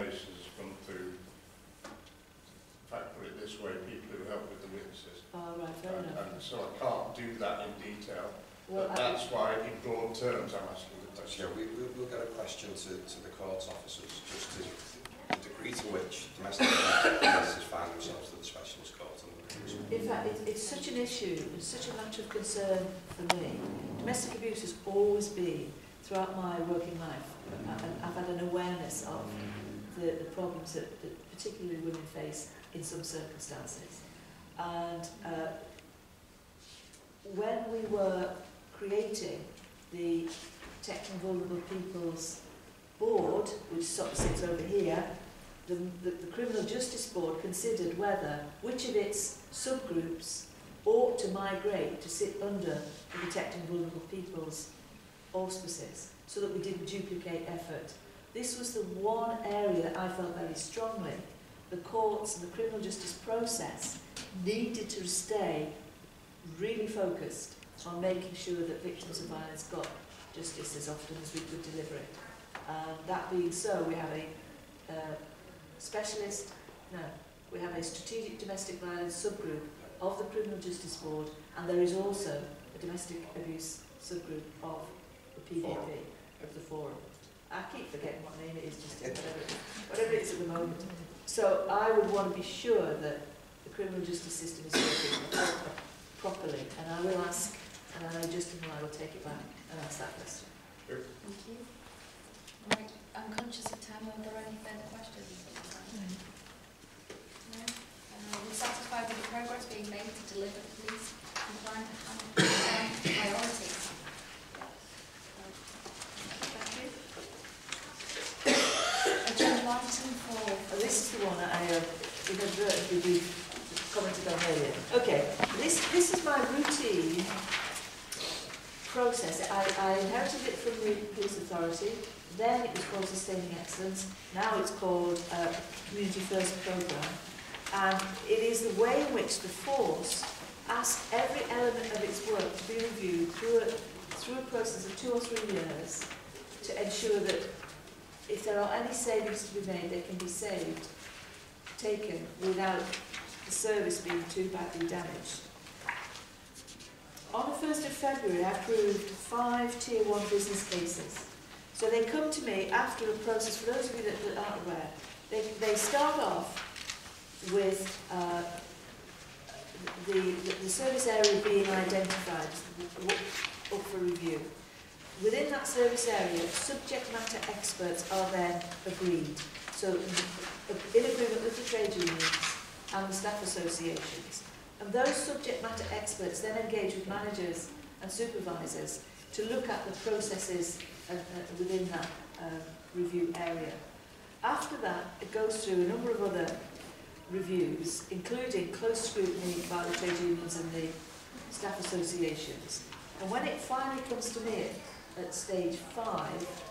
places come through, in fact, put it this way, people who help with the witnesses. Oh, right, fair And, enough. and so I can't do that in detail, Well, but I- that's why in broad terms I'm asking the question. Yeah, we, we, we'll get a question to, to the court officers, just to the degree to which domestic cases find themselves to the specialist court and the In fact, it, it's such an issue, it's such a matter of concern for me. Domestic abuse has always been, throughout my working life, I've had an awareness of the, the problems that, that particularly women face in some circumstances. And uh, when we were creating the Protecting Vulnerable People's Board, which sits over here, the, the, the Criminal Justice Board considered whether which of its subgroups ought to migrate to sit under the Protecting Vulnerable People's auspices so that we didn't duplicate effort. This was the one area that I felt very strongly the courts and the criminal justice process needed to stay really focused on making sure that victims of violence got justice as often as we could deliver it. Um, that being so, we have a uh, specialist, no, we have a strategic domestic violence subgroup of the Criminal Justice Board, and there is also a domestic abuse subgroup of the PVP, of the Forum. I keep forgetting what name it is, just whatever it is, whatever it is at the moment. So I would want to be sure that the criminal justice system is working properly, and I will ask, and I know Justin and I will take it back and ask that question. Thank you. Right, I'm conscious of time. Are there any further questions? at this? No? Uh, we're satisfied with the progress being made to deliver the police compliant priorities. Thank you. Agenda item four. Oh, this is the one that I commented on earlier. Okay, this, this is my routine process. I, I inherited it from the police authority, then it was called Sustaining Excellence, now it's called uh, Community First Programme. And it is the way in which the force asks every element of its work to be reviewed through a, through a process of two or three years to ensure that if there are any savings to be made, they can be saved, taken without the service being too badly damaged. On the 1st of February, I approved five Tier 1 business cases. So they come to me after a process, for those of you that, that aren't aware, they, they start off with uh, the, the, service area being identified up for review. Within that service area, subject matter experts are then agreed. So in agreement with the trade unions and the staff associations. And those subject matter experts then engage with managers and supervisors to look at the processes uh, uh, within that uh, review area. After that, it goes through a number of other reviews, including close scrutiny by the trade unions and the staff associations. And when it finally comes to me at, at stage five,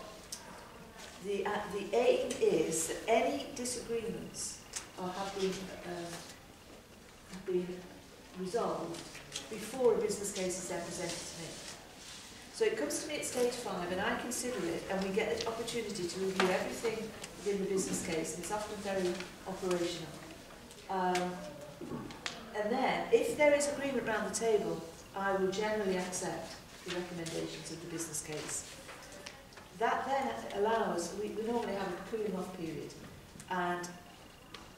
the, uh, the aim is that any disagreements are, have been, uh, have been resolved before a business case is then presented to me. So it comes to me at stage five and I consider it and we get the opportunity to review everything within the business case and it's often very operational. Um, and then, if there is agreement around the table, I will generally accept the recommendations of the business case. That then allows, we, we normally have a cooling off period, and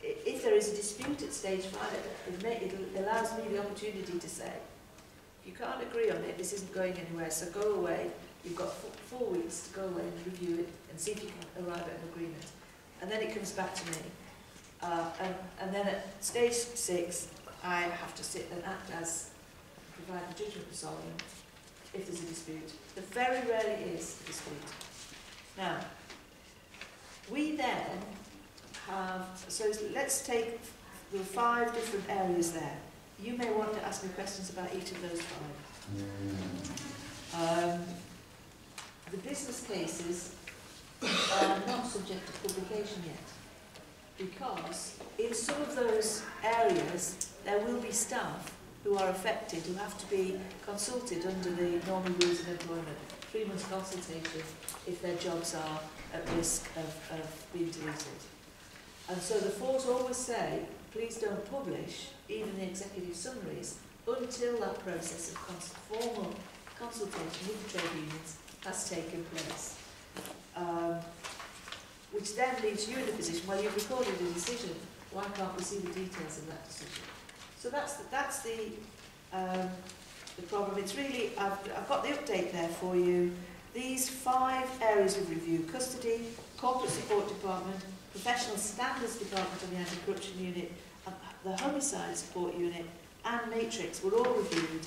if there is a dispute at stage five, it, may, it allows me the opportunity to say, if you can't agree on it, this isn't going anywhere, so go away, you've got four, four weeks to go away and review it and see if you can arrive at an agreement. And then it comes back to me. Uh, and, and then at stage six, I have to sit and act as, provide the judgment resolving if there's a dispute. There very rarely is a dispute. Now, we then have, so let's take the five different areas there. You may want to ask me questions about each of those five. Um, the business cases are not subject to publication yet because in some of those areas there will be staff who are affected who have to be consulted under the normal rules of employment. Three months consultation if their jobs are at risk of, of being deleted. And so the force always say, please don't publish even the executive summaries until that process of cons- formal consultation with the trade unions has taken place. Um, which then leaves you in a position where you've recorded a decision, why can't we see the details of that decision? So that's the, that's the, um, the problem. It's really, I've, I've got the update there for you. These five areas of review, custody, corporate support department, professional standards department of the anti-corruption unit, the homicide support unit, and matrix were all reviewed.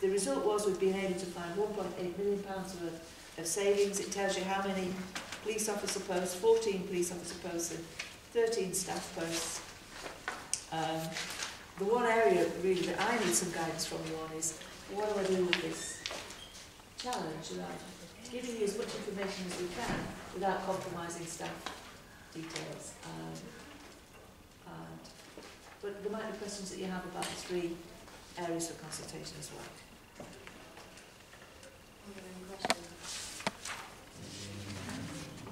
The result was we've been able to find 1.8 million pounds worth of savings. It tells you how many police officer posts, 14 police officer posts and 13 staff posts. Um, the one area really that I need some guidance from you on is what do I do with this challenge around giving you as much information as we can without compromising staff details. Um, and, but there might be questions that you have about the three areas for consultation as well. Any questions?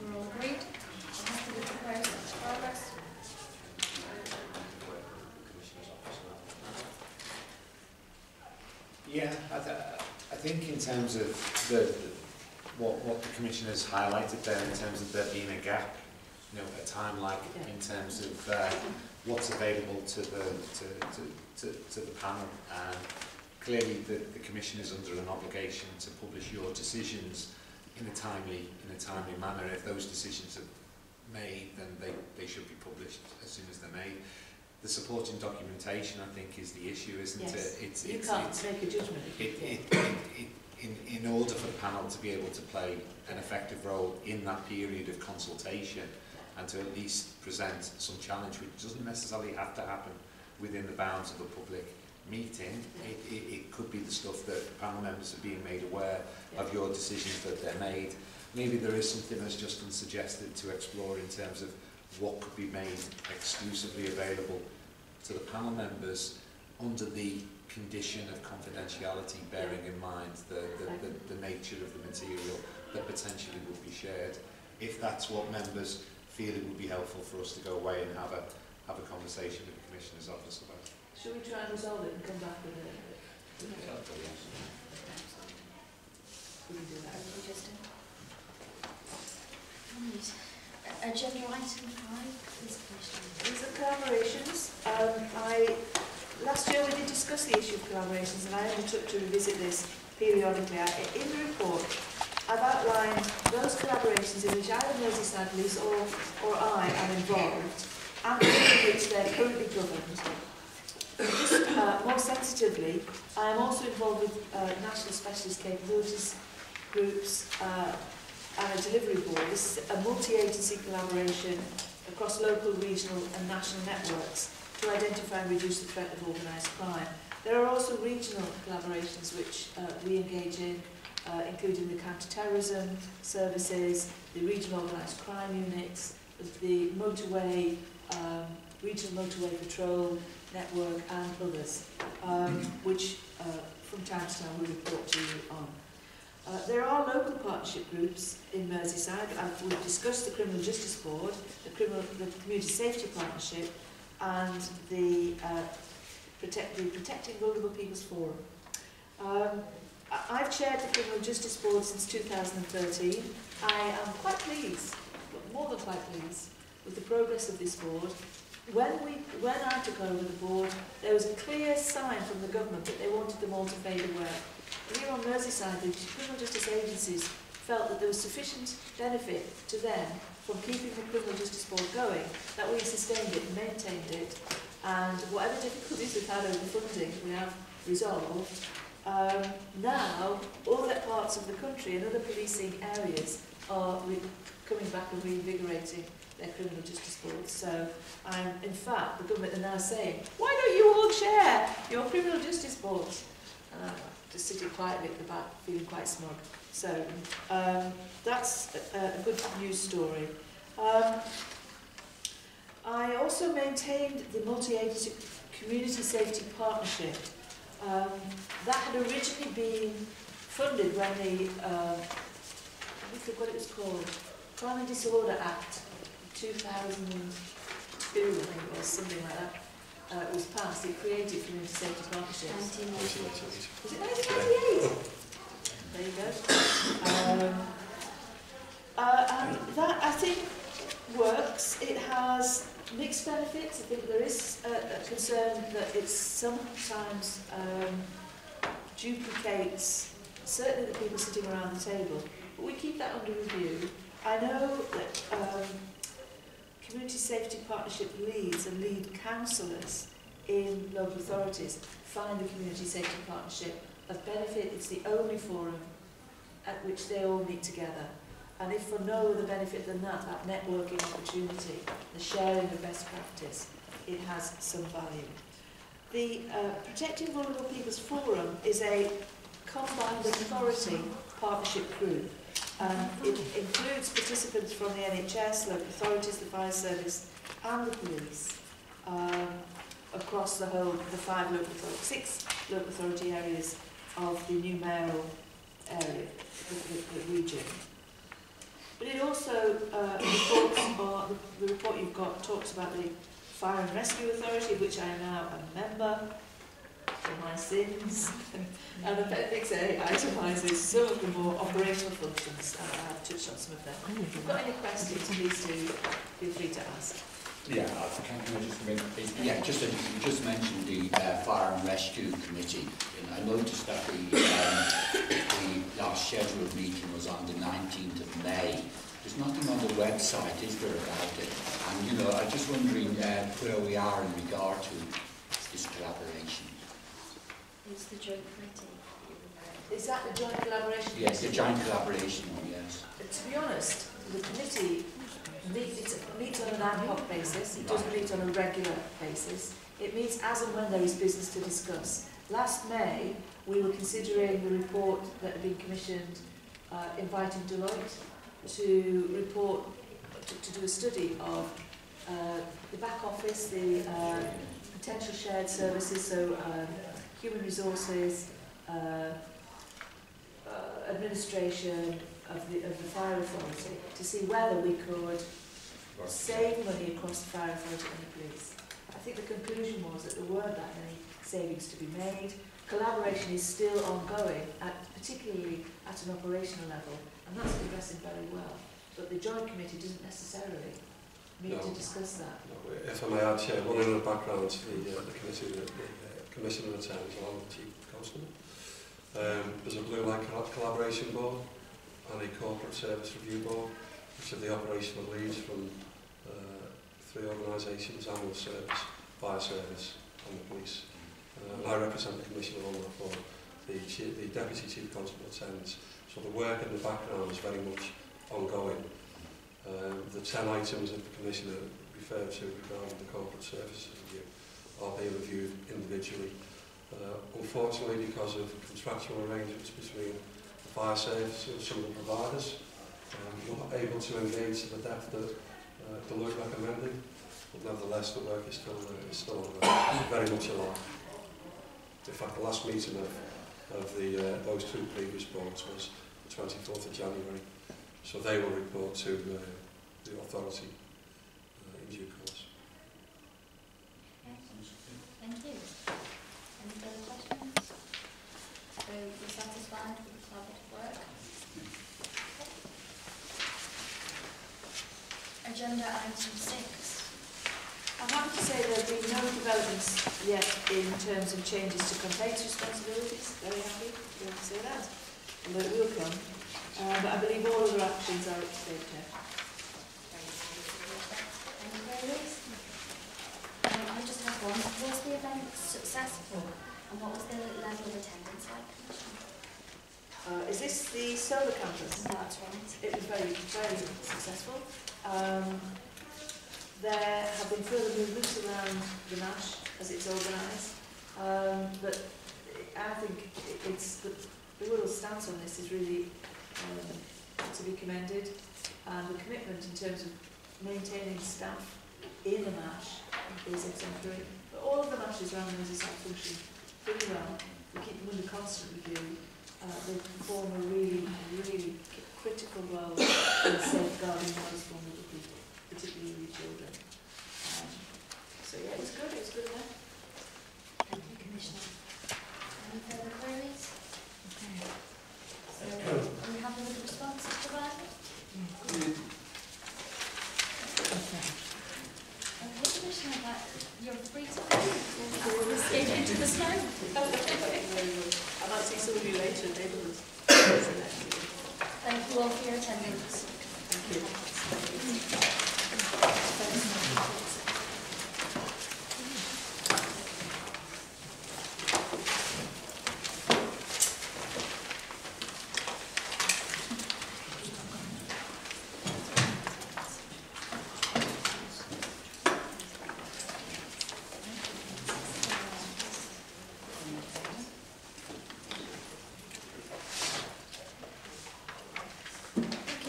We're all agreed? I'm happy with the process progress. Commissioner's office now. Yeah, I, th- I think in terms of the, the- what, what the commissioners highlighted there in terms of there being a gap, you know, a time lag in terms of uh, what's available to the, to, to, to, to the panel. And clearly the, the commission is under an obligation to publish your decisions in a timely, in a timely manner. If those decisions are made, then they, they should be published as soon as they're made. The supporting documentation, I think, is the issue, isn't Yes. it? It's, You it's, can't it's, make a judgment it, it, it, it, in, in order for the panel to be able to play an effective role in that period of consultation and to at least present some challenge which doesn't necessarily have to happen within the bounds of a public meeting. It, it, it could be the stuff that panel members are being made aware of your decisions that they're made. Maybe there is something, as Justin suggested, to explore in terms of what could be made exclusively available to the panel members under the condition of confidentiality, bearing in mind the, the, the, the nature of the material that potentially would be shared. If that's what members feel it would be helpful for us to go away and have a, have a conversation with the Commissioner's Office about. Should we try and resolve it and come back with a... We can do that. Thank you, Justin. Right. A- Agenda item five, please, Commissioner. These are collaborations. Um, I, last year we did discuss the issue of collaborations and I undertook to revisit this periodically. I, in the report, I've outlined those collaborations in which either Merseyside Police or, or I am involved and in which they're currently governed. Just uh, more sensitively, I am also involved with uh, national specialist capabilities groups uh, and a delivery board. This is a multi-agency collaboration across local, regional and national networks to identify and reduce the threat of organised crime. There are also regional collaborations which uh, we engage in, uh, including the counter-terrorism services, the regional organised crime units, the motorway, um, regional motorway patrol network and others, um, which uh, from time to time we report to you on. Uh, there are local partnership groups in Merseyside. I've, we've discussed the Criminal Justice Board, the, criminal, the Community Safety Partnership, and the, uh, protect, the Protecting Vulnerable People's Forum. Um, I've chaired the Criminal Justice Board since 2013. I am quite pleased, but more than quite pleased, with the progress of this board. When, we, when I took over the board, there was a clear sign from the government that they wanted them all to fade away. Here on Merseyside, the criminal justice agencies felt that there was sufficient benefit to them from keeping the criminal justice board going that we sustained it maintained it and whatever difficulties we've had over funding we have resolved um, now other parts of the country and other policing areas are coming back and reinvigorating their criminal justice boards so in fact the government are now saying why don't you all chair your criminal justice boards and I'm just sitting quietly at the back feeling quite smug so um, that's a, a good news story. Um, I also maintained the multi-agency community safety partnership. Um, that had originally been funded when the, uh, I think what it was called, Crime and Disorder Act 2000, I think it was, something like that, uh, was passed, it created community safety partnerships. Nineteen ninety-eight. Was it 1998? There you go. Um, uh, and that, I think, works. It has mixed benefits. I think there is a, a concern that it sometimes um, duplicates certainly the people sitting around the table. But we keep that under review. I know that um, community safety partnership leads and lead councillors in local authorities find the community safety partnership of benefit. It's the only forum at which they all meet together. And if for no other benefit than that, that networking opportunity, the sharing of best practice, it has some value. The uh, Protecting Vulnerable People's Forum is a combined authority partnership group. Um, it includes participants from the NHS, local authorities, the fire service and the police um, across the whole, the five local six local authority areas of the new mayoral area, the, the, the region. But it also uh, reports, or the, the report you've got talks about the Fire and Rescue Authority, of which I am now a member for my sins. and Appendix A itemises some of the more operational functions, and I have touched on some of them. If you've got any questions, please do feel free to ask. Yeah, can, can I just make, yeah, just, a- you just mentioned the uh, Fire and Rescue Committee. And I noticed that the, um, the last scheduled meeting was on the 19th of May. There's nothing on the website, is there, about it? And, you know, I'm just wondering uh, where we are in regard to this collaboration. It's the joint committee. that you're referring Is that the joint collaboration? Yes, the joint collaboration one, yes. To be honest, the committee meets, it meets on an ad hoc basis, it doesn't meet on a regular basis. It meets as and when there is business to discuss. Last May, we were considering the report that had been commissioned uh, inviting Deloitte to report, to, to do a study of uh, the back office, the uh, potential shared services, so um, human resources, uh, uh, administration of the, of the fire authority, to see whether we could save money across the fire authority and the police. I think the conclusion was that there weren't that many savings to be made. Collaboration is still ongoing, at, particularly at an operational level, and that's progressing very well. But the joint committee doesn't necessarily meet to discuss that. If I may add, Chair, one in the background to the, uh, the committee, the, the uh, Commissioner attends along with the Chief Constable. Um, there's a Blue Light Collaboration Board and a Corporate Service Review Board, which are the operational leads from uh, three organisations, Ambulance Service, Fire Service and the Police. Uh, I represent the Commissioner on that board. The, chief, the Deputy Chief Constable attends. So the work in the background is very much ongoing. Um, the 10 items that the Commissioner referred to regarding the corporate services review are being reviewed individually. Uh, unfortunately, because of contractual arrangements between fire and some of the providers, um, we're not able to engage to the depth that uh, Deloitte recommended, but nevertheless the work is still, uh, is still ongoing, very much alive. In fact, the last meeting of, of the, uh, those two previous boards was the 24th of January, so they will report to uh, the authority uh, in due course. Thank you. Any further questions? So you're satisfied the collaborative work? Agenda item six. I'm happy to say there have been no developments yet in terms of changes to complaints responsibilities. Very happy to be able to say that, although it will come. Uh, but I believe all other actions are up to date. Queries? Um, I just have one. Was the event successful? And what was the level of attendance like? Uh, is this the solar campus? That's right. It was very, very successful. Um, there have been further movements around the MASH as it's organised, um, but I think it's the, the Wirral stance on this is really um, to be commended, and the commitment in terms of maintaining staff in the MASH is exemplary. But all of the MASHs around the Merseyside function pretty well. We keep them under constant review. Uh, they perform a really, really critical role in safeguarding those vulnerable people, particularly children. Um, So yeah, it was good, it was good enough. Thank you, Commissioner. Any further queries? Okay. So, are we happy with the responses provided? Okay, Commissioner, that, you're free to leave. We'll escape into the snow. I might see some of you later in neighbourhoods. Thank you all for your attendance. Thank you. Thank you all.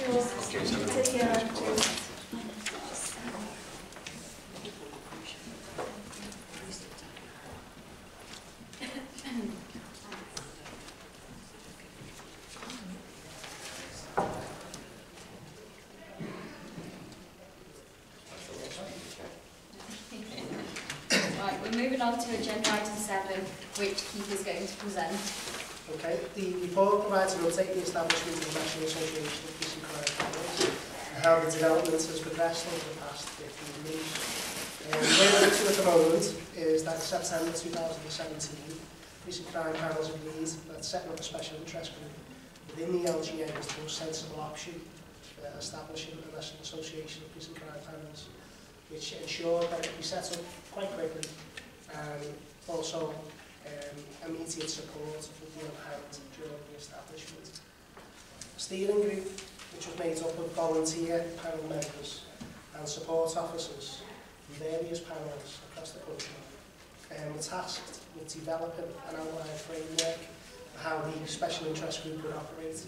Okay, so Take care. Right, we're moving on to agenda item seven, which Keith is going to present. Okay, the report provides an update on the establishment of the National Association of Crime Panels and how the development has progressed over the past 15 years. Um, it looks at the moment is that September 2017, Police and Crime Panels agreed that setting up a special interest group within the LGA was the most sensible option for establishing a National Association of and Crime Panels, which ensured that it would be set up quite quickly and also um, immediate support for the hand during the establishment. A steering group, which was made up of volunteer panel members and support officers from various panels across the country, um, were tasked with developing an outline framework for how the special interest group would operate,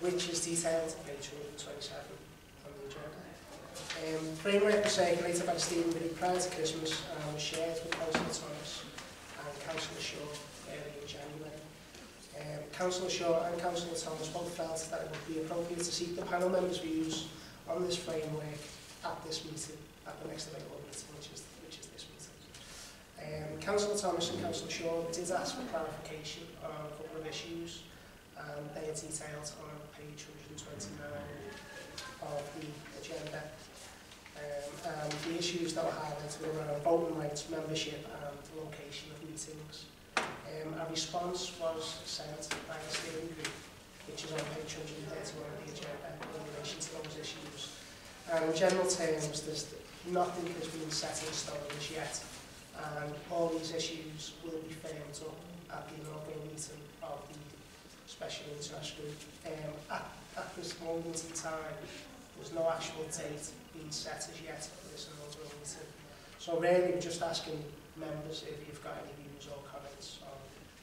which is detailed on page 127. Um, framework was circulated by Stephen Biddy prior to Christmas and was shared with Councillor Thomas and Councillor Shaw early in January. Um, Councillor Shaw and Councillor Thomas both felt that it would be appropriate to seek the panel members' views on this framework at this meeting, at the next available meeting, which is, which is this meeting. Um, Councillor Thomas and Councillor Shaw did ask for clarification on a couple of issues and they are detailed on page 129 of the agenda. Um, and the issues that were highlighted were around voting rights, membership and location of meetings. Um, a response was sent by the steering group, which is on page 131 of the agenda in relation to those issues. And in general terms, there's nothing has been set in stone as yet, and all these issues will be firmed up at the inaugural meeting of the special interest group. Um, at, at this moment in time, there's no actual date being set as yet for this inaugural meeting. So really, we're just asking members if you've got any views or comments on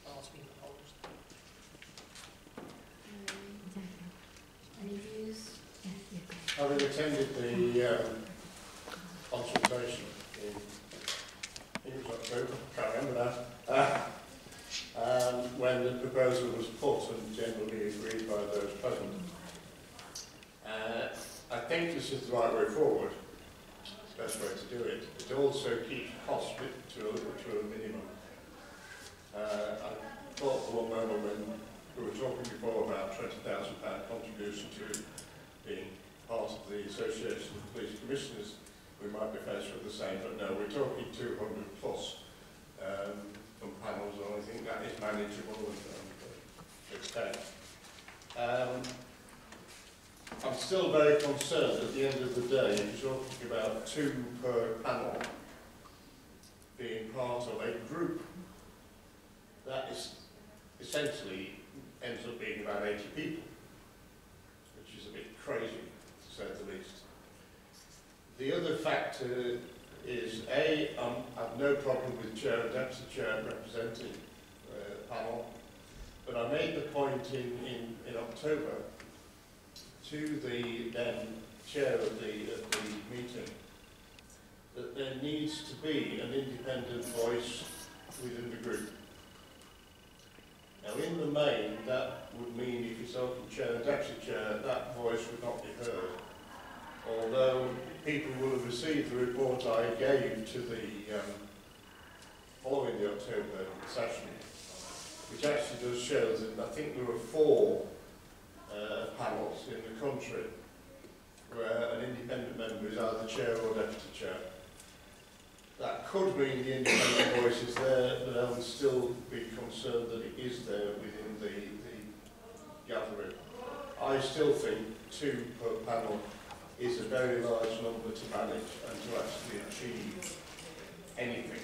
on what's being proposed. Um, Any views? Having attended the um, consultation in, I think it was October, can't remember that, uh, um, when the proposal was put and generally agreed by those present. Uh, I think this is the right way forward, best way to do it. It also keeps costs to a, to a minimum. Uh, I thought for one moment when we were talking before about £20,000 contribution to being part of the Association of Police Commissioners, we might be faced with the same, but no, we're talking 200 plus um, from panels, and I think that is manageable and, and. Um, I'm still very concerned at the end of the day, you're talking about two per panel being part of a group, that is essentially ends up being about 80 people, which is a bit crazy, to say the least. The other factor is, A, um, I've no problem with chair and deputy chair representing uh, the panel, but I made the point in, in, in October to the then chair of the, of the meeting that there needs to be an independent voice within the group. Now, in the main, that would mean if yourself and chair and deputy chair, that voice would not be heard. although people will have received the report I gave to the, um, following the October session, which actually does show that I think there were four uh, panels in the country where an independent member is either chair or deputy chair. That could mean the independent voice is there, but I would still be concerned that it is there within the, the gathering. I still think two per panel is a very large number to manage and to actually achieve anything.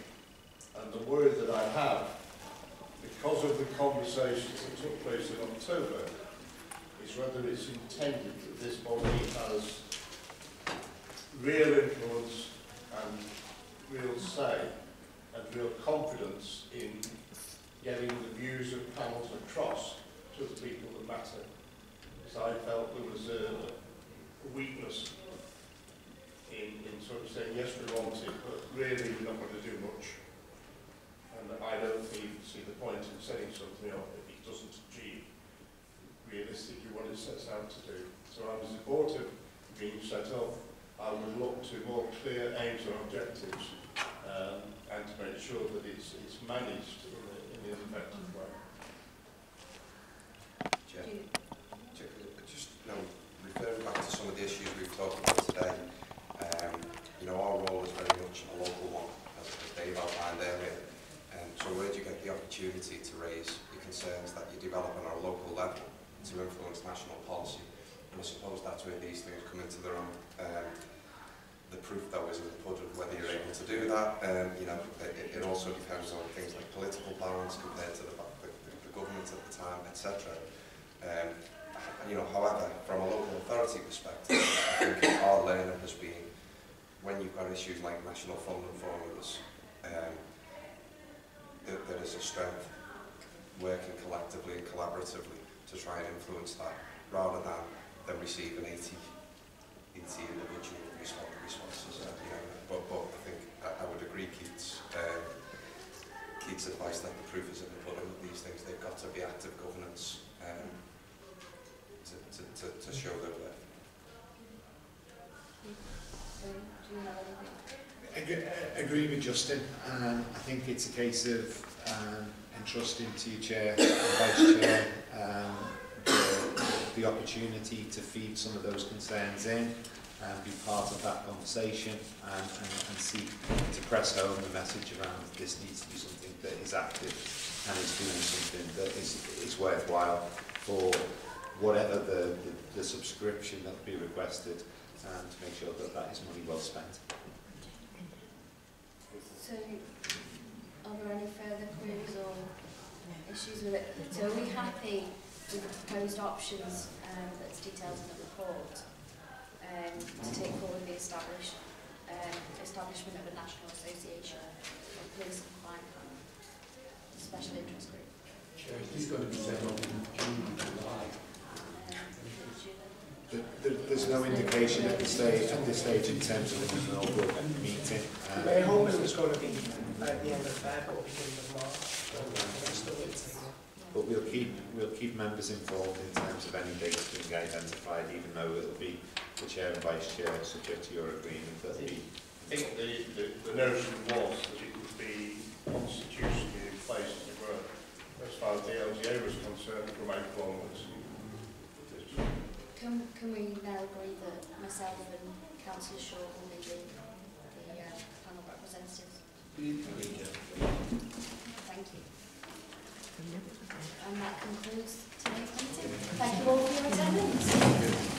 And the worry that I have, because of the conversations that took place in October, is whether it's intended that this body has real influence and real say and real confidence in getting the views of panels across to the people that matter. So I felt there was a, weakness in, in sort of saying, yes, we want it, but really we're not going to do much. And I don't see, see the point in setting something up if it doesn't achieve realistically what it sets out to do. So I'm supportive of being set up. I would look to more clear aims and objectives um, and to make sure that it's, it's managed in, a, in an effective way. Chair, Do just you know, referring back to some of the issues we've talked about today, um, you know, our role is very much a local one, as, as Dave outlined earlier. Um, so where do you get the opportunity to raise the concerns that you develop on a local level to influence national policy? And I suppose that's where these things come into their own. Um, the proof though is in the pudding whether you're able to do that. Um, you know, it, it also depends on things like political balance compared to the, the, the government at the time, etc. Um, you know, however, from a local authority perspective, I think our learning has been when you've got issues like national funding formulas, um, there, there is a strength working collectively and collaboratively to try and influence that rather than than receiving 80, 80 individual response, responses. Uh, you know, but, but I think I, I would agree Keith's, um, Keith's advice that the proof is in the pudding of these things. They've got to be active governance um, to, to, to, to show their worth. Do you have? Agree, agree with Justin. Um, I think it's a case of um, entrusting to your chair and vice chair um, the, the opportunity to feed some of those concerns in and be part of that conversation and, and, and seek to press home the message around this needs to be something that is active and is doing something that is, is worthwhile for whatever the, the, the subscription that will be requested and to make sure that that is money well spent. So, there any further queries or issues with it? So are we happy with the proposed options um, that's detailed in the report um, to take forward the establish, um, establishment of a national association of police and crime panel, special interest group? Chair, is this going to be set up in June, July? Um, Julie? There- there- There's no indication at this stage, at this stage in terms of an inaugural meeting. Um, My hope it was going to be at the end of February or beginning of March. I'm still waiting. But we'll keep, we'll keep members informed in terms of any dates being identified, even though it'll be the chair and vice chair, subject to your agreement, that the, I think the, the, the notion was that it would be constitutionally in place, as it were, as far as the LGA was concerned, from April onwards. Can, can we now agree that myself and Councillor Shaw will be the, the uh, panel representatives? Thank you. And that concludes today's meeting. Thank you all for your attendance.